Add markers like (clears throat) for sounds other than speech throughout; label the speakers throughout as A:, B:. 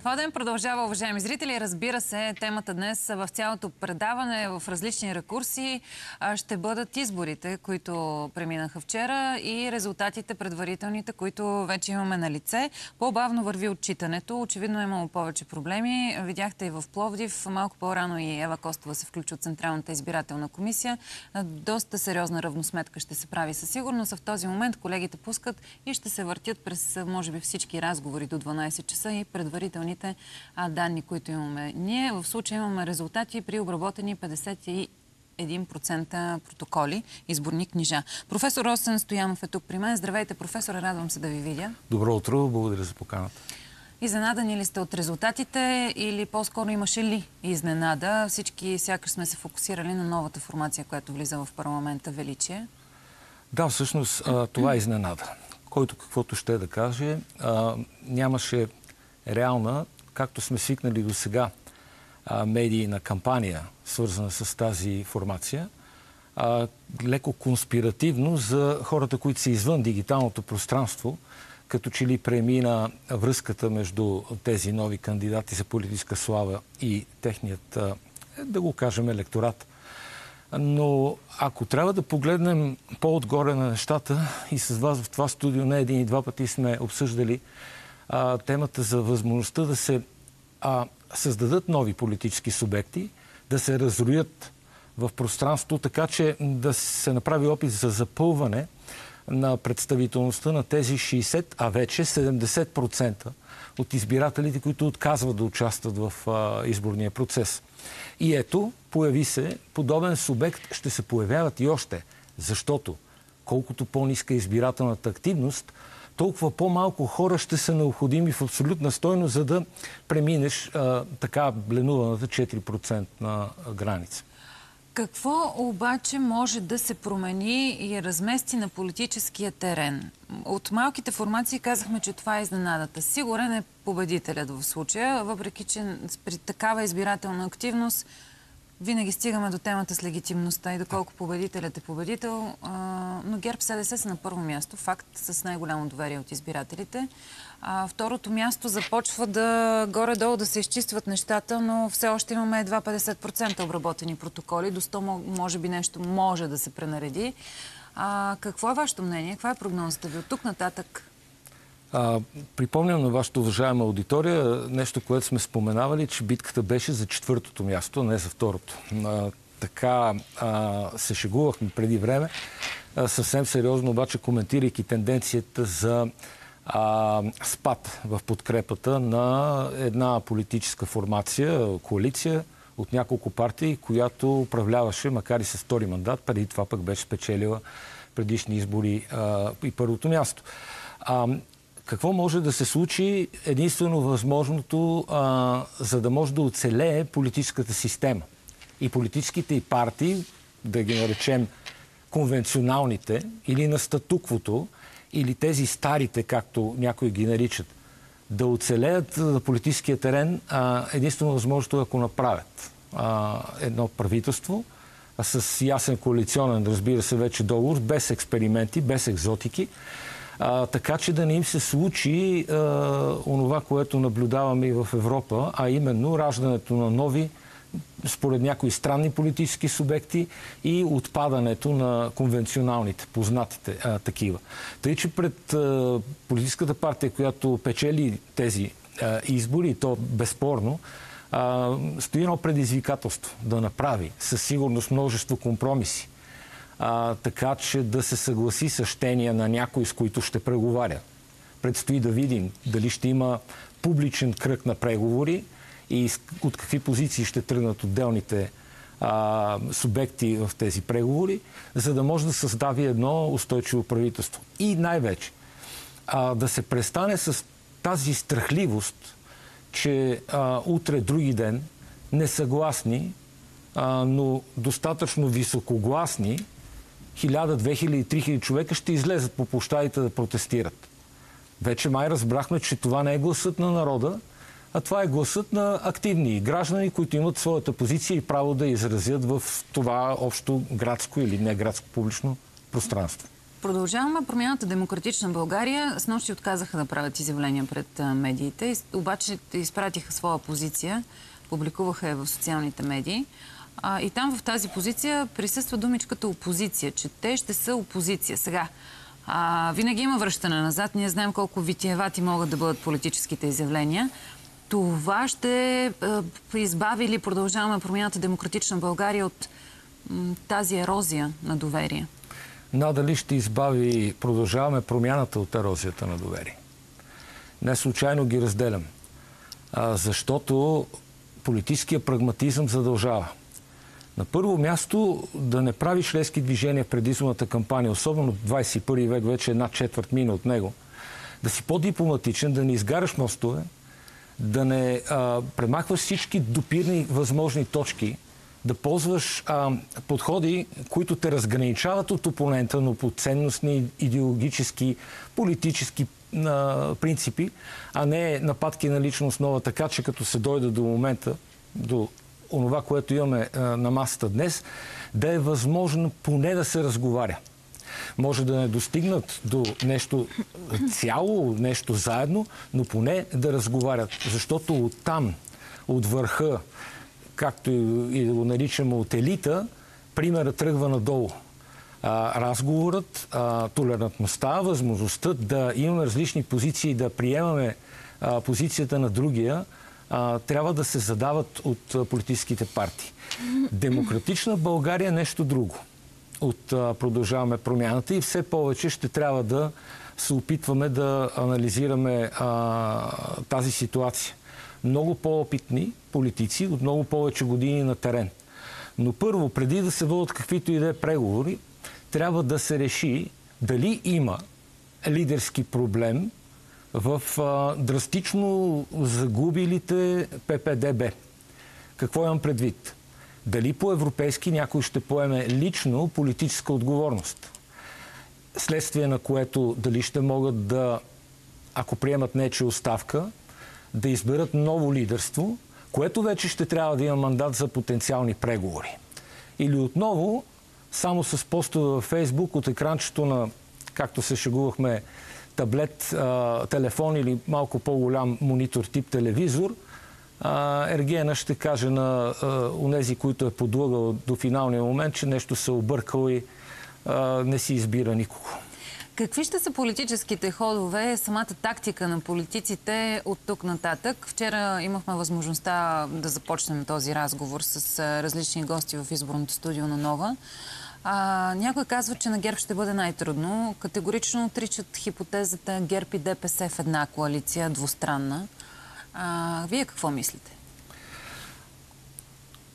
A: Това ден продължава, уважаеми зрители. Разбира се, темата днес в цялото предаване в различни рекурси ще бъдат изборите, които преминаха вчера и резултатите предварителните, които вече имаме на лице. По-бавно върви отчитането. Очевидно е имало повече проблеми. Видяхте и в Пловдив. Малко по-рано и Ева Костова се включи от Централната избирателна комисия. Доста сериозна равносметка ще се прави със сигурност. В този момент колегите пускат и ще се въртят през, може би, всички разговори до 12 часа и предварителни предварителните а, данни, които имаме. Ние в случая имаме резултати при обработени 51% протоколи, изборни книжа. Професор Росен Стоянов е тук при мен. Здравейте, професор, радвам се да ви видя.
B: Добро утро, благодаря за поканата.
A: Изненадани ли сте от резултатите или по-скоро имаше ли изненада? Всички сякаш сме се фокусирали на новата формация, която влиза в парламента Величие.
B: Да, всъщност това е изненада. Който каквото ще да каже, нямаше реална, както сме свикнали до сега, медийна кампания, свързана с тази формация, а, леко конспиративно за хората, които са извън дигиталното пространство, като че ли премина връзката между тези нови кандидати за политическа слава и техният, да го кажем, електорат. Но ако трябва да погледнем по-отгоре на нещата и с вас в това студио не един и два пъти сме обсъждали а, темата за възможността да се а, създадат нови политически субекти, да се разроят в пространството, така че да се направи опит за запълване на представителността на тези 60, а вече 70% от избирателите, които отказват да участват в а, изборния процес. И ето, появи се подобен субект, ще се появяват и още, защото колкото по-ниска избирателната активност, толкова по-малко хора ще са необходими в абсолютна стойност, за да преминеш а, така бленуваната 4% на граница.
A: Какво обаче може да се промени и размести на политическия терен? От малките формации казахме, че това е изненадата. Сигурен е победителят в случая, въпреки че при такава избирателна активност винаги стигаме до темата с легитимността и доколко победителят е победител. Но ГЕРБ СДС са на първо място, факт с най-голямо доверие от избирателите. Второто място започва да горе-долу да се изчистват нещата, но все още имаме едва 50% обработени протоколи. До 100 може би нещо може да се пренареди. Какво е вашето мнение? Каква е прогнозата ви от тук нататък?
B: А, припомням на вашата уважаема аудитория нещо, което сме споменавали, че битката беше за четвъртото място, не за второто. А, така а, се шегувахме преди време. А, съвсем сериозно обаче коментирайки тенденцията за а, спад в подкрепата на една политическа формация, коалиция от няколко партии, която управляваше, макар и с втори мандат, преди това пък беше спечелила предишни избори а, и първото място. А, какво може да се случи? Единствено възможното, а, за да може да оцелее политическата система. И политическите и партии, да ги наречем конвенционалните, или на статуквото, или тези старите, както някои ги наричат, да оцелеят на политическия терен, а, единствено възможното ако направят а, едно правителство с ясен коалиционен, разбира се, вече договор, без експерименти, без екзотики, а, така че да не им се случи а, онова, което наблюдаваме и в Европа, а именно раждането на нови според някои странни политически субекти и отпадането на конвенционалните, познатите а, такива. Тъй, че пред а, политическата партия, която печели тези а, избори, то безспорно, а, стои едно предизвикателство да направи със сигурност множество компромиси а, така че да се съгласи с щения на някои, с които ще преговаря. Предстои да видим дали ще има публичен кръг на преговори и от какви позиции ще тръгнат отделните а, субекти в тези преговори, за да може да създави едно устойчиво правителство. И най-вече да се престане с тази страхливост, че а, утре, други ден, несъгласни, а, но достатъчно високогласни, 1000, 2000, 3000 човека ще излезат по площадите да протестират. Вече май разбрахме, че това не е гласът на народа, а това е гласът на активни граждани, които имат своята позиция и право да изразят в това общо градско или не градско публично пространство.
A: Продължаваме промяната Демократична България. С нощи отказаха да правят изявления пред медиите, обаче изпратиха своя позиция, публикуваха я в социалните медии. А, и там в тази позиция присъства думичката опозиция, че те ще са опозиция. Сега, а, винаги има връщане назад. Ние знаем колко витиевати могат да бъдат политическите изявления. Това ще а, избави или продължаваме промяната Демократична България от тази ерозия на доверие?
B: Надали ще избави, продължаваме промяната от ерозията на доверие. Не случайно ги разделям. А, защото политическия прагматизъм задължава. На първо място да не правиш резки движения в предизборната кампания, особено в 21 век, вече една четвърт мина от него. Да си по-дипломатичен, да не изгаряш мостове, да не а, премахваш всички допирни възможни точки, да ползваш а, подходи, които те разграничават от опонента, но по ценностни, идеологически, политически а, принципи, а не нападки на лична основа, така че като се дойде до момента, до онова, което имаме а, на масата днес, да е възможно поне да се разговаря. Може да не достигнат до нещо цяло, нещо заедно, но поне да разговарят. Защото оттам, от върха, както и да го наричаме от елита, примерът тръгва надолу. А, разговорът, а, толерантността, възможността да имаме различни позиции, да приемаме а, позицията на другия, а, трябва да се задават от политическите партии. Демократична България е нещо друго. От а, продължаваме промяната и все повече ще трябва да се опитваме да анализираме а, тази ситуация. Много по-опитни политици от много повече години на терен. Но първо, преди да се водят каквито и да е преговори, трябва да се реши дали има лидерски проблем в а, драстично загубилите ППДБ. Какво имам предвид? Дали по-европейски някой ще поеме лично политическа отговорност? Следствие на което дали ще могат да, ако приемат нече оставка, да изберат ново лидерство, което вече ще трябва да има мандат за потенциални преговори. Или отново, само с постове във Фейсбук от екранчето на, както се шегувахме, таблет, телефон или малко по-голям монитор тип телевизор, Ергена ще каже на а, унези, които е подлъгал до финалния момент, че нещо се объркал и а, не си избира никого.
A: Какви ще са политическите ходове, самата тактика на политиците от тук нататък? Вчера имахме възможността да започнем този разговор с различни гости в изборното студио на Нова. А, някой казва, че на ГЕРБ ще бъде най-трудно. Категорично отричат хипотезата ГЕРБ и ДПС в една коалиция, двустранна. А, вие какво мислите?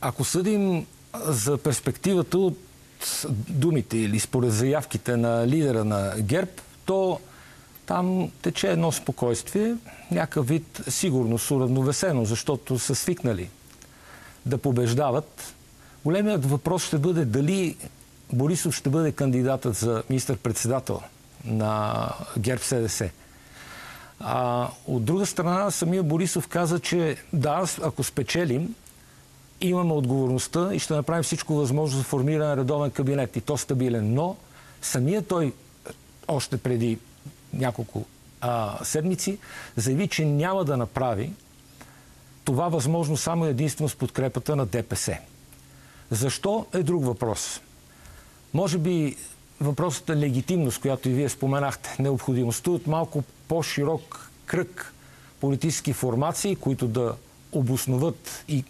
B: Ако съдим за перспективата от думите или според заявките на лидера на ГЕРБ, то там тече едно спокойствие, някакъв вид сигурност, уравновесено, защото са свикнали да побеждават. Големият въпрос ще бъде дали Борисов ще бъде кандидатът за министър-председател на ГЕРБ СДС. А, от друга страна, самия Борисов каза, че да, ако спечелим, имаме отговорността и ще направим всичко възможно за формиране на редовен кабинет и то стабилен. Но самия той още преди няколко а, седмици заяви, че няма да направи това възможно само единствено с подкрепата на ДПС. Защо е друг въпрос? Може би въпросът е легитимност, която и вие споменахте, необходимостта от малко по-широк кръг политически формации, които да обосноват и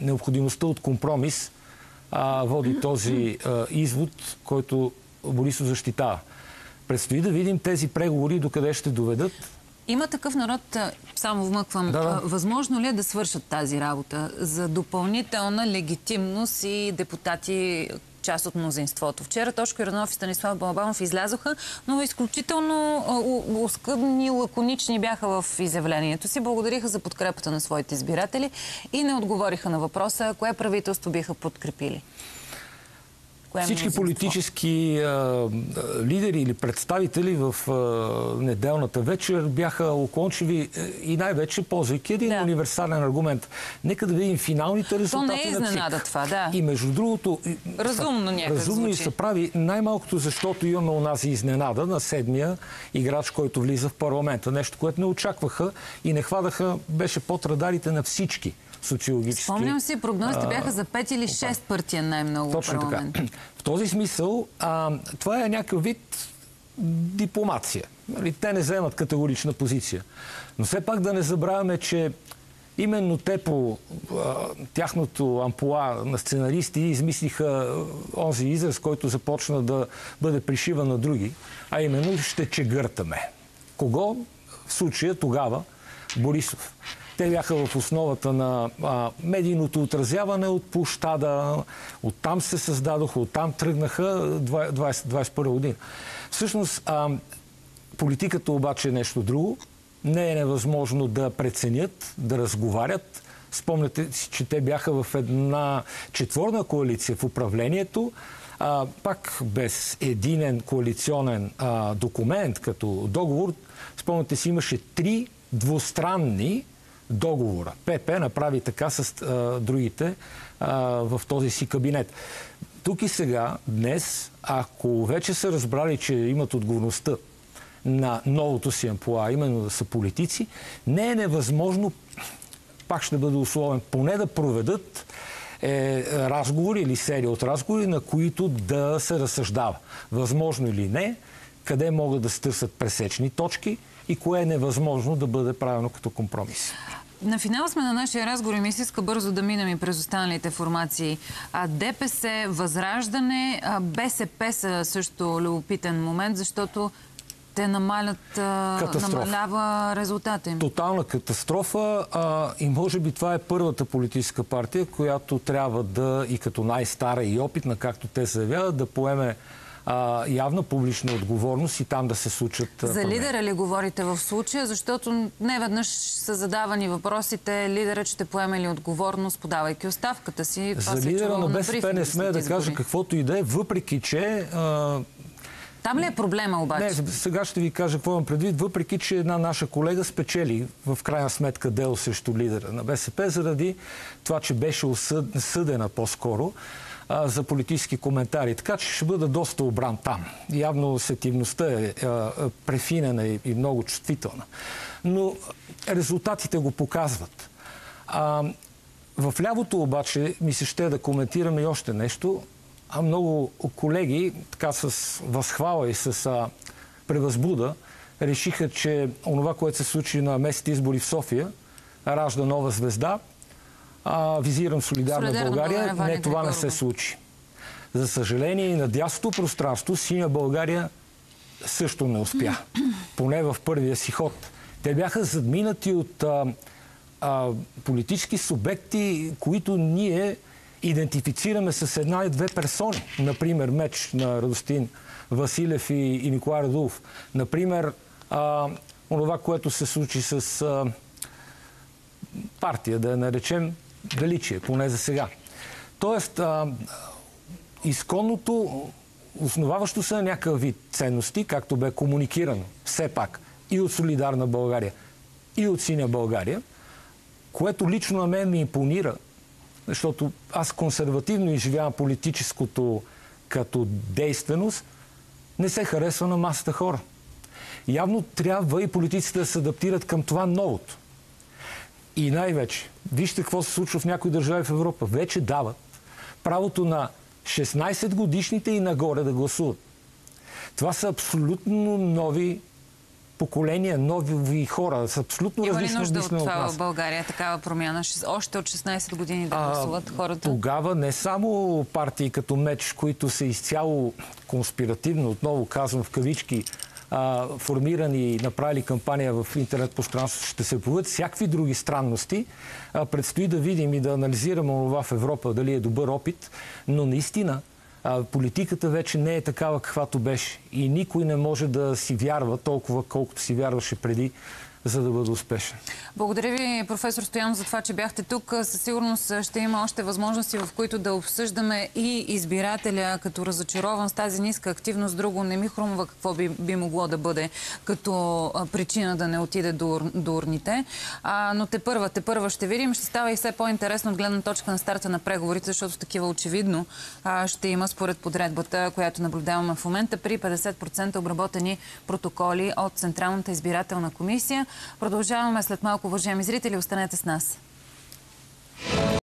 B: необходимостта от компромис а, води този а, извод, който Борисов защитава. Предстои да видим тези преговори докъде ще доведат.
A: Има такъв народ, само вмъквам, да, да. възможно ли е да свършат тази работа за допълнителна легитимност и депутати, част от мнозинството. Вчера Тошко Иранов и Станислав Балабанов излязоха, но изключително оскъдни, лаконични бяха в изявлението си. Благодариха за подкрепата на своите избиратели и не отговориха на въпроса, кое правителство биха подкрепили.
B: Всички
A: мнозинство.
B: политически а, лидери или представители в а, неделната вечер бяха окончиви е, и най-вече ползвайки един
A: Да.
B: универсален аргумент. Нека да видим финалните резултати
A: не е
B: на ЦИК.
A: изненада това, да.
B: И между другото...
A: Разумно някак
B: Разумно и се прави най-малкото, защото имаме онази изненада на седмия играч, който влиза в парламента. Нещо, което не очакваха и не хвадаха, беше под радарите на всички социологически.
A: Спомням си, прогнозите бяха за 5 или 6 пъти най-много
B: Точно така. В този смисъл, а, това е някакъв вид дипломация. Нали, те не вземат категорична позиция. Но все пак да не забравяме, че именно те по а, тяхното ампула на сценаристи измислиха онзи израз, който започна да бъде пришиван на други, а именно ще чегъртаме. Кого? В случая тогава Борисов. Те бяха в основата на а, медийното отразяване от площада, оттам се създадоха, оттам тръгнаха 20, 21 година. Всъщност, а, политиката обаче е нещо друго. Не е невъзможно да преценят, да разговарят. Спомняте си, че те бяха в една четворна коалиция в управлението, а, пак без единен коалиционен а, документ като договор. Спомняте си, имаше три двустранни договора. ПП направи така с а, другите а, в този си кабинет. Тук и сега, днес, ако вече са разбрали, че имат отговорността на новото си ампула, именно да са политици, не е невъзможно, пак ще бъде условен, поне да проведат е, разговори или серия от разговори, на които да се разсъждава. Възможно или не, къде могат да се търсят пресечни точки и кое е невъзможно да бъде правено като компромис.
A: На финал сме на нашия разговор и ми се иска бързо да минем и през останалите формации. А, ДПС, Възраждане, БСП са също любопитен момент, защото те намалят,
B: Катастрофа.
A: намалява резултата им.
B: Тотална катастрофа а, и може би това е първата политическа партия, която трябва да и като най-стара и опитна, както те заявяват, да поеме а, явна публична отговорност и там да се случат
A: За
B: промени.
A: лидера ли говорите в случая? Защото не веднъж са задавани въпросите лидерът ще поеме ли отговорност, подавайки оставката си. Това
B: За
A: е
B: лидера на БСП не
A: след
B: да кажа каквото и да е, въпреки че а,
A: Там ли е проблема обаче?
B: Не, сега ще ви кажа какво имам предвид, въпреки че една наша колега спечели в крайна сметка дело срещу лидера на БСП, заради това, че беше осъд... съдена по-скоро а, за политически коментари. Така че ще бъда доста обран там. Явно сетивността е а, префинена и, и много чувствителна. Но резултатите го показват. А, в лявото обаче ми се ще да коментираме и още нещо. А много колеги, така с възхвала и с а, превъзбуда, решиха, че онова, което се случи на местните избори в София, ражда нова звезда. А, визирам Солидарна,
A: Солидарна
B: България.
A: България, Ваня
B: Не, това не се случи. За съжаление, и на дясното пространство Синя България също не успя. (clears throat) Поне в първия си ход. Те бяха задминати от а, а, политически субекти, които ние идентифицираме с една и две персони. Например, меч на Радостин Василев и, и Николай Радулов. Например, а, онова, което се случи с а, партия, да я наречем величие, поне за сега. Тоест, а, изконното, основаващо се на някакъв вид ценности, както бе комуникирано все пак и от Солидарна България, и от Синя България, което лично на мен ми импонира, защото аз консервативно изживявам политическото като действеност, не се харесва на масата хора. Явно трябва и политиците да се адаптират към това новото. И най-вече, вижте какво се случва в някои държави в Европа. Вече дават правото на 16 годишните и нагоре да гласуват. Това са абсолютно нови поколения, нови хора, с абсолютно
A: Има ли
B: различно
A: нужда от това в България, такава промяна? Още от 16 години да гласуват хората?
B: Тогава не само партии като меч, които са изцяло конспиративно, отново казвам в кавички, а, формирани и направили кампания в интернет пространството, ще се появят всякакви други странности. А, предстои да видим и да анализираме това в Европа, дали е добър опит, но наистина политиката вече не е такава каквато беше. и никой не може да си вярва толкова, колкото си вярваше преди, за да бъде успешен.
A: Благодаря ви, професор Стоянов, за това, че бяхте тук. Със сигурност ще има още възможности, в които да обсъждаме и избирателя като разочарован с тази ниска активност. Друго не ми хрумва какво би, би могло да бъде като причина да не отиде до, до урните. А, но те първа, те първа ще видим. Ще става и все по-интересно от гледна точка на старта на преговорите, защото такива очевидно а, ще има според подредбата, която наблюдаваме в момента при 50% обработени протоколи от Централната избирателна комисия. Продължаваме след малко, уважаеми зрители. Останете с нас.